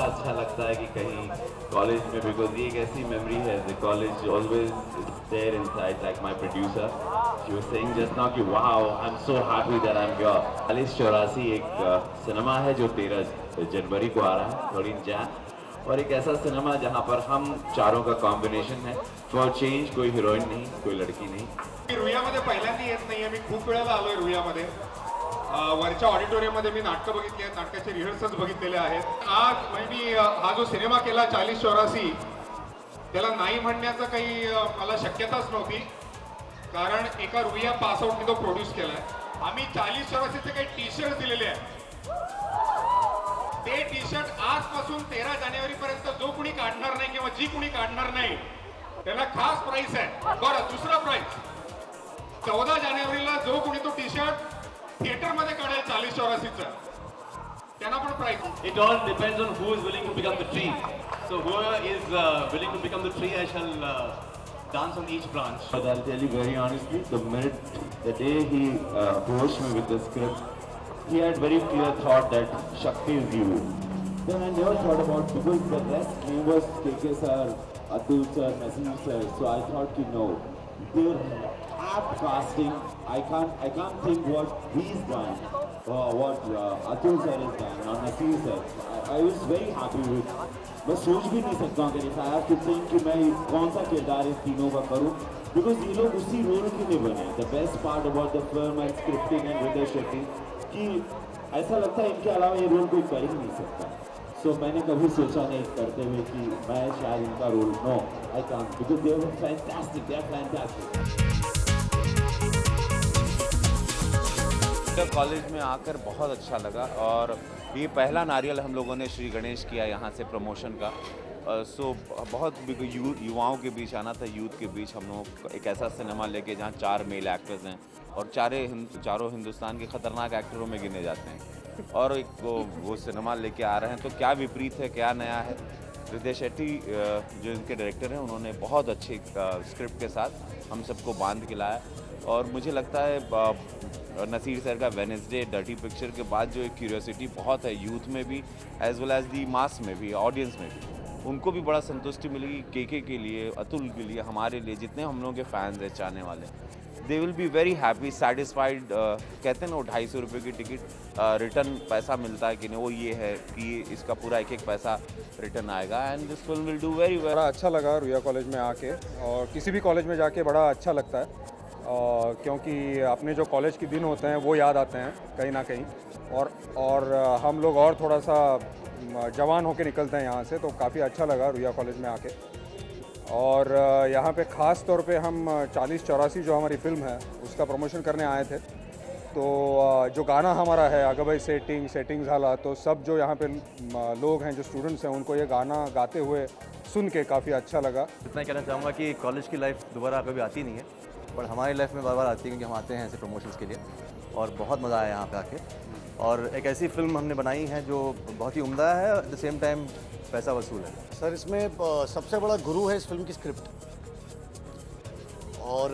हमेशा अच्छा लगता है कि कहीं कॉलेज में बिकॉज़ ये एक ऐसी मेमोरी है the college always there inside like my producer she was saying just now कि wow I am so happy that I am here चालीस चौरासी एक सिनेमा है जो तेरह जनवरी को आ रहा है थर्टीन जैन। और एक ऐसा सिनेमा जहाँ पर हम चारों का कॉम्बिनेशन है। फॉर चेंज कोई हीरोइन नहीं कोई लड़की नहीं। मी रुईयामध्ये पहिल्यांदा येत नाहीये मी खूप वेळेला आलोय रुईयामध्ये अं, वरच्या ऑडिटोरियममध्ये मी नाटकं बघितली आहेत नाटकाचे रिहर्सल्स बघितलेले आहेत. आज म्हणजे मी हा जो सिनेमा केला चाळीस चौरासी त्याला नाही म्हणण्याचं काही मला शक्यताच नव्हती. कारण एका रुईया पासआउटने तो प्रोड्यूस केलाय. आम्ही चाळीस चौरासीचे काही टी शर्ट दिलेले आहेत. ते टी शर्ट आजपासून तेरा जानेवारी पर्यंत जो कुणी काढणार नाही किंवा जी कुणी काढणार नाही त्याला खास प्राइस आहे. बरं दुसरा प्राइस चौदा जानेवारीला जो कुणी तो T shirt थिएटर मध्ये काढेल चाळीस चौरासीचा त्यांना पण price It all depends on who is willing to become the tree. So whoever is uh, willing to become the tree, I shall uh, dance on each branch. But I'll tell you very honestly, the minute, the day he uh, approached me with the script, he had very clear thought that Shakti is you. Then I never thought about, because the rest name was KK sir, Atul sir, Naseem sir, so I thought, you know, They're apt casting. I can't, I can't think what he's done, or what uh, Atul sir has done, or Naseem sir. I, I was very happy with मैं सोच भी नहीं सकता हूँ कि I have to think कि मैं कौन सा किरदार इस तीनों का करूँ because ये लोग उसी रोल के लिए बने the best part about the film and scripting and Hriday Shetty कि ऐसा लगता है इनके अलावा ये रोल कोई कर ही नहीं सकता सो मैंने कभी सोचा नहीं करते हुए कि मैं शायद इनका role no I can because they were fantastic they are fantastic college में आकर बहुत अच्छा लगा और ये पहला नारियल हम लोगों ने श्री गणेश किया यहाँ से प्रमोशन का। सो बहुत युवाओं के बीच आना था यूथ के बीच हम लोग एक ऐसा सिनेमा लेके जहाँ चार मेल एक्टर्स हैं और चारे चारों हिंदुस्तान के खतरनाक एक्टरों में गिने जाते हैं। और एक वो, वो सिनेमा लेके आ रहे हैं तो क्या विपरीत है क्या नया है? हृदय शेट्टी जो इनके डायरेक्टर हैं उन्होंने बहुत अच्छे स्क्रिप्ट के साथ हम सबको बाँध के लाया। और मुझे लगता है नसीर सर का वेनेसडे डर्टी पिक्चर के बाद जो एक क्यूरियोसिटी बहुत है यूथ में भी as well as the mass में भी ऑडियंस में भी। उनको भी बड़ा संतुष्टि मिलेगी के के के लिए, अतुल के लिए, हमारे लिए, जितने हम लोग के फैंस हैं, चाहने वाले। They will be very happy satisfied कहते हैं ना ढाई सौ रुपये की टिकट रिटर्न पैसा मिलता है कि नहीं, वो ये है कि इसका पूरा एक एक पैसा रिटर्न आएगा। And this film will do very well बड़ा अच्छा लगा रुया कॉलेज में आके, और किसी भी कॉलेज में जाके बड़ा अच्छा लगता है। और क्योंकि अपने जो कॉलेज के दिन होते हैं, वो याद आते हैं, कहीं ना कहीं। और और हम लोग और थोड़ा सा जवान होके निकलते हैं यहाँ से तो काफ़ी अच्छा लगा रुया कॉलेज में आके। और यहाँ पे ख़ास तौर पे हम चालीस चौरासी जो हमारी फ़िल्म है, उसका प्रमोशन करने आए थे। तो जो गाना हमारा है अगभाई सेटिंग सेटिंग झाला तो सब जो यहाँ पे लोग हैं, जो स्टूडेंट्स हैं, उनको ये गाना गाते हुए सुन के काफ़ी अच्छा लगा। इतना कहना चाहूँगा कि कॉलेज की लाइफ दोबारा कभी आती नहीं है, पर हमारी लाइफ में बार बार आती है क्योंकि हम आते हैं ऐसे प्रमोशंस के लिए, और बहुत मज़ा आया यहाँ पे आके। और एक ऐसी फ़िल्म हमने बनाई है जो बहुत ही उम्दा है एट द सेम टाइम पैसा वसूल है। सर, इसमें सबसे बड़ा गुरु है इस फ़िल्म की स्क्रिप्ट और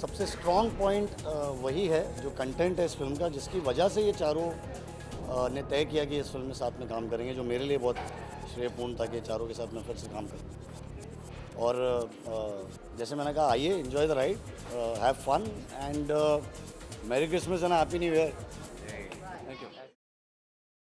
सबसे स्ट्रॉन्ग पॉइंट वही है जो कंटेंट है इस फ़िल्म का, जिसकी वजह से ये चारों ने तय किया कि इस फ़िल्म में साथ में काम करेंगे, जो मेरे लिए बहुत श्रेयपूर्ण था कि चारों के साथ में फिर से काम करें। और जैसे मैंने कहा, आइए enjoy the ride have fun and merry Christmas and happy new year